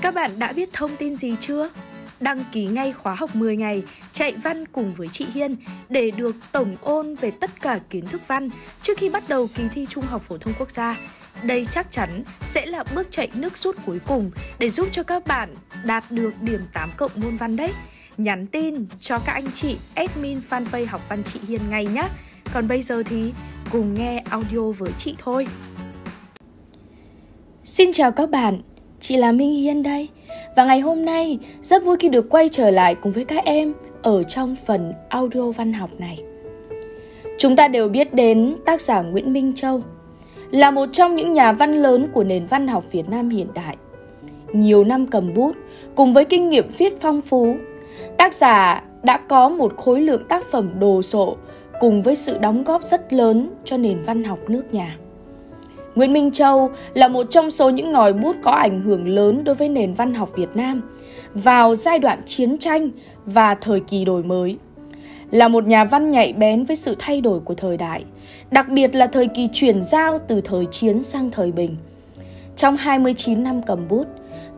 Các bạn đã biết thông tin gì chưa? Đăng ký ngay khóa học 10 ngày chạy văn cùng với chị Hiên để được tổng ôn về tất cả kiến thức văn trước khi bắt đầu kỳ thi Trung học phổ thông quốc gia. Đây chắc chắn sẽ là bước chạy nước rút cuối cùng để giúp cho các bạn đạt được điểm 8 cộng môn văn đấy. Nhắn tin cho các anh chị admin fanpage học văn chị Hiên ngay nhé. Còn bây giờ thì cùng nghe audio với chị thôi. Xin chào các bạn, chị là Minh Hiên đây. Và ngày hôm nay rất vui khi được quay trở lại cùng với các em ở trong phần audio văn học này. Chúng ta đều biết đến tác giả Nguyễn Minh Châu là một trong những nhà văn lớn của nền văn học Việt Nam hiện đại. Nhiều năm cầm bút cùng với kinh nghiệm viết phong phú, tác giả đã có một khối lượng tác phẩm đồ sộ cùng với sự đóng góp rất lớn cho nền văn học nước nhà. Nguyễn Minh Châu là một trong số những ngòi bút có ảnh hưởng lớn đối với nền văn học Việt Nam vào giai đoạn chiến tranh và thời kỳ đổi mới. Là một nhà văn nhạy bén với sự thay đổi của thời đại, đặc biệt là thời kỳ chuyển giao từ thời chiến sang thời bình. Trong 29 năm cầm bút,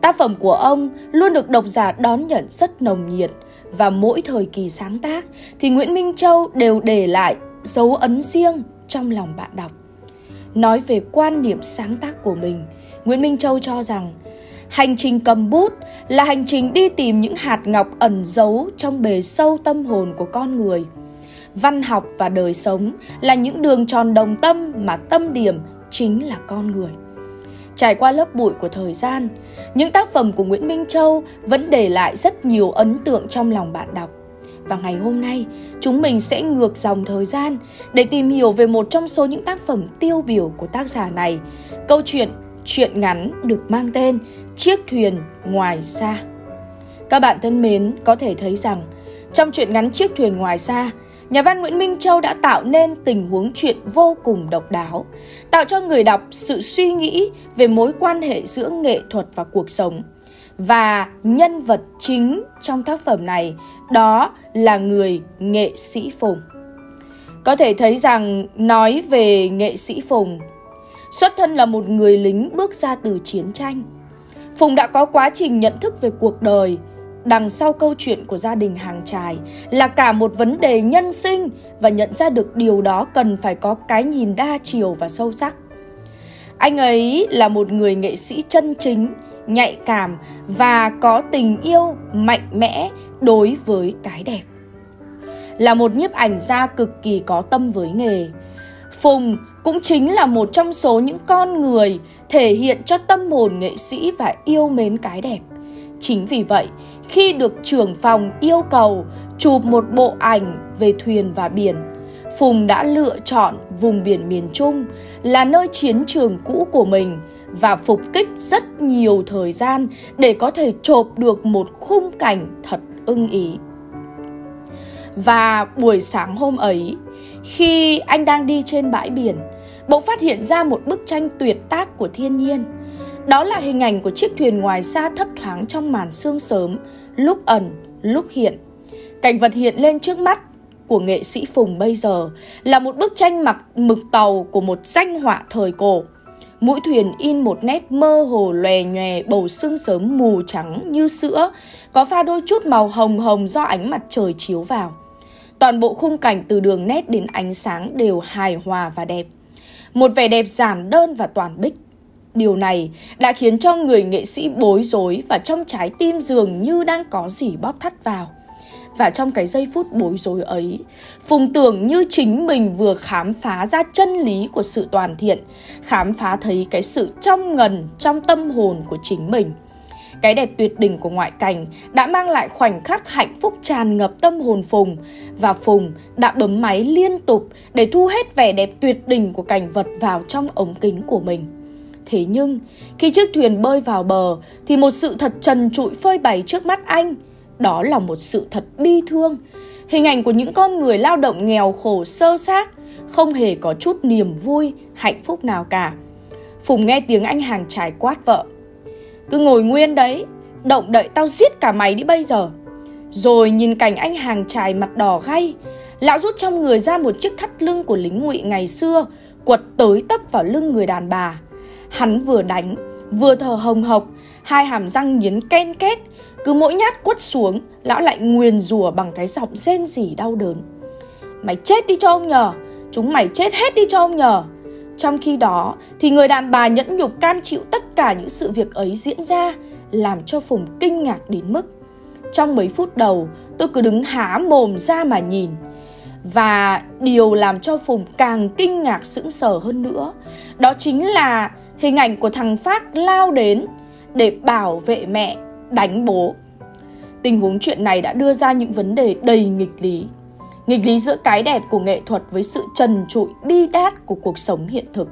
tác phẩm của ông luôn được độc giả đón nhận rất nồng nhiệt và mỗi thời kỳ sáng tác thì Nguyễn Minh Châu đều để lại dấu ấn riêng trong lòng bạn đọc. Nói về quan điểm sáng tác của mình, Nguyễn Minh Châu cho rằng hành trình cầm bút là hành trình đi tìm những hạt ngọc ẩn giấu trong bề sâu tâm hồn của con người. Văn học và đời sống là những đường tròn đồng tâm mà tâm điểm chính là con người. Trải qua lớp bụi của thời gian, những tác phẩm của Nguyễn Minh Châu vẫn để lại rất nhiều ấn tượng trong lòng bạn đọc. Và ngày hôm nay, chúng mình sẽ ngược dòng thời gian để tìm hiểu về một trong số những tác phẩm tiêu biểu của tác giả này. Câu chuyện truyện ngắn được mang tên Chiếc thuyền ngoài xa. Các bạn thân mến, có thể thấy rằng trong truyện ngắn Chiếc thuyền ngoài xa, nhà văn Nguyễn Minh Châu đã tạo nên tình huống chuyện vô cùng độc đáo, tạo cho người đọc sự suy nghĩ về mối quan hệ giữa nghệ thuật và cuộc sống và nhân vật chính trong tác phẩm này đó là người nghệ sĩ Phùng. Có thể thấy rằng nói về nghệ sĩ Phùng, xuất thân là một người lính bước ra từ chiến tranh. Phùng đã có quá trình nhận thức về cuộc đời, đằng sau câu chuyện của gia đình hàng trài là cả một vấn đề nhân sinh và nhận ra được điều đó cần phải có cái nhìn đa chiều và sâu sắc. Anh ấy là một người nghệ sĩ chân chính, nhạy cảm và có tình yêu mạnh mẽ đối với cái đẹp. Là một nhiếp ảnh gia cực kỳ có tâm với nghề, Phùng cũng chính là một trong số những con người thể hiện cho tâm hồn nghệ sĩ và yêu mến cái đẹp. Chính vì vậy, khi được trưởng phòng yêu cầu chụp một bộ ảnh về thuyền và biển, Phùng đã lựa chọn vùng biển miền Trung là nơi chiến trường cũ của mình và phục kích rất nhiều thời gian để có thể chộp được một khung cảnh thật ưng ý. Và buổi sáng hôm ấy, khi anh đang đi trên bãi biển, bỗng phát hiện ra một bức tranh tuyệt tác của thiên nhiên. Đó là hình ảnh của chiếc thuyền ngoài xa thấp thoáng trong màn sương sớm, lúc ẩn, lúc hiện. Cảnh vật hiện lên trước mắt của nghệ sĩ Phùng bây giờ là một bức tranh mặc mực tàu của một danh họa thời cổ. Mũi thuyền in một nét mơ hồ lòe nhòe bầu sương sớm mù trắng như sữa, có pha đôi chút màu hồng hồng do ánh mặt trời chiếu vào. Toàn bộ khung cảnh từ đường nét đến ánh sáng đều hài hòa và đẹp. Một vẻ đẹp giản đơn và toàn bích. Điều này đã khiến cho người nghệ sĩ bối rối và trong trái tim dường như đang có gì bóp thắt vào. Và trong cái giây phút bối rối ấy, Phùng tưởng như chính mình vừa khám phá ra chân lý của sự toàn thiện, khám phá thấy cái sự trong ngần trong tâm hồn của chính mình. Cái đẹp tuyệt đỉnh của ngoại cảnh đã mang lại khoảnh khắc hạnh phúc tràn ngập tâm hồn Phùng và Phùng đã bấm máy liên tục để thu hết vẻ đẹp tuyệt đỉnh của cảnh vật vào trong ống kính của mình. Thế nhưng, khi chiếc thuyền bơi vào bờ thì một sự thật trần trụi phơi bày trước mắt anh – đó là một sự thật bi thương. Hình ảnh của những con người lao động nghèo khổ sơ xác, không hề có chút niềm vui, hạnh phúc nào cả. Phùng nghe tiếng anh hàng trải quát vợ. Cứ ngồi nguyên đấy, động đậy tao giết cả mày đi bây giờ. Rồi nhìn cảnh anh hàng trải mặt đỏ gay, lão rút trong người ra một chiếc thắt lưng của lính ngụy ngày xưa, quật tới tấp vào lưng người đàn bà. Hắn vừa đánh, vừa thở hồng hộc, hai hàm răng nghiến ken két, cứ mỗi nhát quất xuống, lão lại nguyền rủa bằng cái giọng rên rỉ đau đớn. Mày chết đi cho ông nhờ, chúng mày chết hết đi cho ông nhờ. Trong khi đó thì người đàn bà nhẫn nhục cam chịu tất cả những sự việc ấy diễn ra, làm cho Phùng kinh ngạc đến mức. Trong mấy phút đầu, tôi cứ đứng há mồm ra mà nhìn. Và điều làm cho Phùng càng kinh ngạc sững sờ hơn nữa, đó chính là hình ảnh của thằng Phát lao đến để bảo vệ mẹ đánh bố. Tình huống chuyện này đã đưa ra những vấn đề đầy nghịch lý. Nghịch lý giữa cái đẹp của nghệ thuật với sự trần trụi bi đát của cuộc sống hiện thực.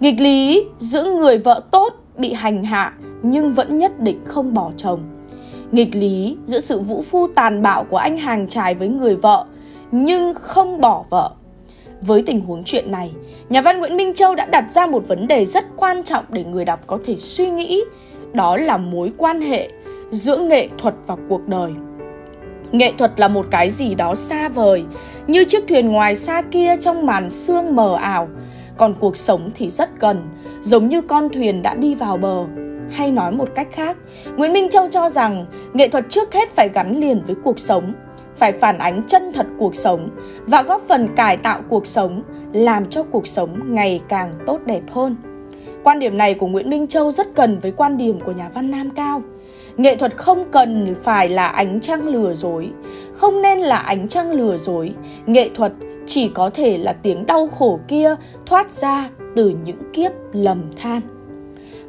Nghịch lý giữa người vợ tốt bị hành hạ nhưng vẫn nhất định không bỏ chồng. Nghịch lý giữa sự vũ phu tàn bạo của anh hàng trai với người vợ nhưng không bỏ vợ. Với tình huống chuyện này, nhà văn Nguyễn Minh Châu đã đặt ra một vấn đề rất quan trọng để người đọc có thể suy nghĩ, đó là mối quan hệ giữa nghệ thuật và cuộc đời. Nghệ thuật là một cái gì đó xa vời, như chiếc thuyền ngoài xa kia trong màn sương mờ ảo, còn cuộc sống thì rất gần, giống như con thuyền đã đi vào bờ. Hay nói một cách khác, Nguyễn Minh Châu cho rằng nghệ thuật trước hết phải gắn liền với cuộc sống, phải phản ánh chân thật cuộc sống và góp phần cải tạo cuộc sống, làm cho cuộc sống ngày càng tốt đẹp hơn. Quan điểm này của Nguyễn Minh Châu rất cần với quan điểm của nhà văn Nam Cao. Nghệ thuật không cần phải là ánh trăng lừa dối, không nên là ánh trăng lừa dối. Nghệ thuật chỉ có thể là tiếng đau khổ kia thoát ra từ những kiếp lầm than.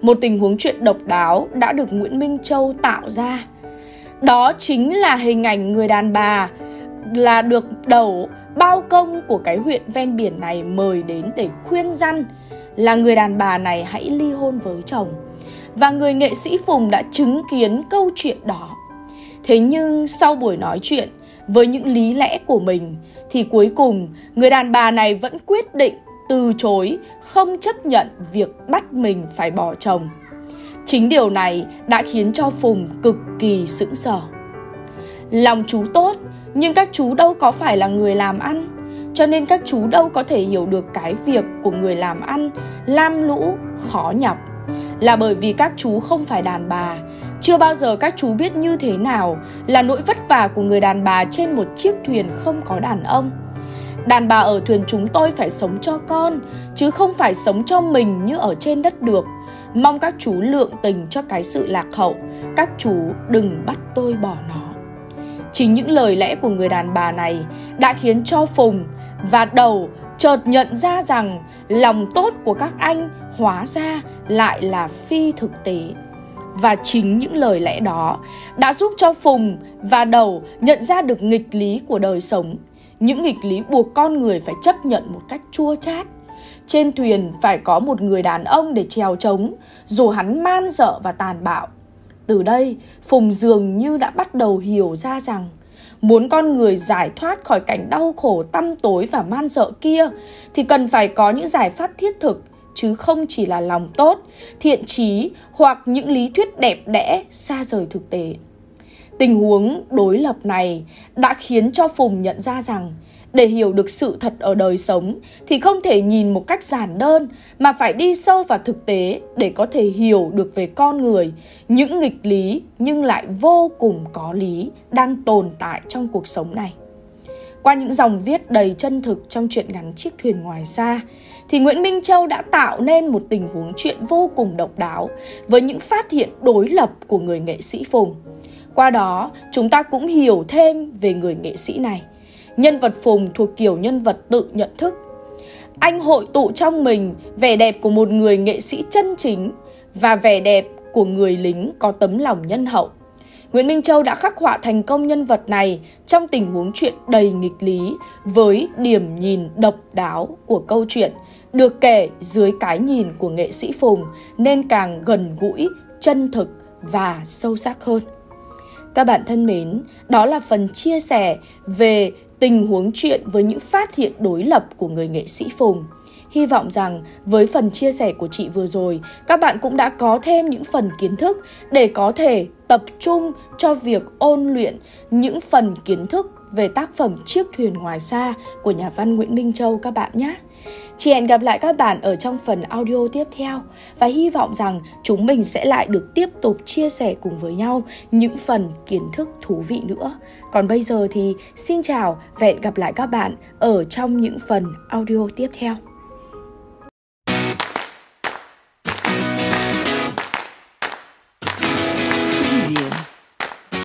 Một tình huống chuyện độc đáo đã được Nguyễn Minh Châu tạo ra. Đó chính là hình ảnh người đàn bà là được đầu, bao công của cái huyện ven biển này mời đến để khuyên răn là người đàn bà này hãy ly hôn với chồng. Và người nghệ sĩ Phùng đã chứng kiến câu chuyện đó. Thế nhưng sau buổi nói chuyện với những lý lẽ của mình thì cuối cùng người đàn bà này vẫn quyết định từ chối, không chấp nhận việc bắt mình phải bỏ chồng. Chính điều này đã khiến cho Phùng cực kỳ sững sờ. Lòng chú tốt, nhưng các chú đâu có phải là người làm ăn, cho nên các chú đâu có thể hiểu được cái việc của người làm ăn lam lũ, khó nhọc. Là bởi vì các chú không phải đàn bà, chưa bao giờ các chú biết như thế nào là nỗi vất vả của người đàn bà trên một chiếc thuyền không có đàn ông. Đàn bà ở thuyền chúng tôi phải sống cho con, chứ không phải sống cho mình như ở trên đất được. Mong các chú lượng tình cho cái sự lạc hậu, các chú đừng bắt tôi bỏ nó. Chính những lời lẽ của người đàn bà này đã khiến cho Phùng và Đầu chợt nhận ra rằng lòng tốt của các anh hóa ra lại là phi thực tế. Và chính những lời lẽ đó đã giúp cho Phùng và Đầu nhận ra được nghịch lý của đời sống. Những nghịch lý buộc con người phải chấp nhận một cách chua chát. Trên thuyền phải có một người đàn ông để trèo trống, dù hắn man dợ và tàn bạo. Từ đây, Phùng dường như đã bắt đầu hiểu ra rằng muốn con người giải thoát khỏi cảnh đau khổ tăm tối và man dợ kia thì cần phải có những giải pháp thiết thực chứ không chỉ là lòng tốt, thiện trí hoặc những lý thuyết đẹp đẽ xa rời thực tế. Tình huống đối lập này đã khiến cho Phùng nhận ra rằng để hiểu được sự thật ở đời sống thì không thể nhìn một cách giản đơn mà phải đi sâu vào thực tế để có thể hiểu được về con người, những nghịch lý nhưng lại vô cùng có lý đang tồn tại trong cuộc sống này. Qua những dòng viết đầy chân thực trong truyện ngắn Chiếc thuyền ngoài xa, thì Nguyễn Minh Châu đã tạo nên một tình huống chuyện vô cùng độc đáo với những phát hiện đối lập của người nghệ sĩ Phùng. Qua đó, chúng ta cũng hiểu thêm về người nghệ sĩ này. Nhân vật Phùng thuộc kiểu nhân vật tự nhận thức. Anh hội tụ trong mình vẻ đẹp của một người nghệ sĩ chân chính và vẻ đẹp của người lính có tấm lòng nhân hậu. Nguyễn Minh Châu đã khắc họa thành công nhân vật này trong tình huống chuyện đầy nghịch lý với điểm nhìn độc đáo của câu chuyện được kể dưới cái nhìn của nghệ sĩ Phùng nên càng gần gũi, chân thực và sâu sắc hơn. Các bạn thân mến, đó là phần chia sẻ về tình huống chuyện với những phát hiện đối lập của người nghệ sĩ Phùng. Hy vọng rằng với phần chia sẻ của chị vừa rồi, các bạn cũng đã có thêm những phần kiến thức để có thể tập trung cho việc ôn luyện những phần kiến thức về tác phẩm Chiếc thuyền ngoài xa của nhà văn Nguyễn Minh Châu các bạn nhé. Chị hẹn gặp lại các bạn ở trong phần audio tiếp theo và hy vọng rằng chúng mình sẽ lại được tiếp tục chia sẻ cùng với nhau những phần kiến thức thú vị nữa. Còn bây giờ thì xin chào và hẹn gặp lại các bạn ở trong những phần audio tiếp theo.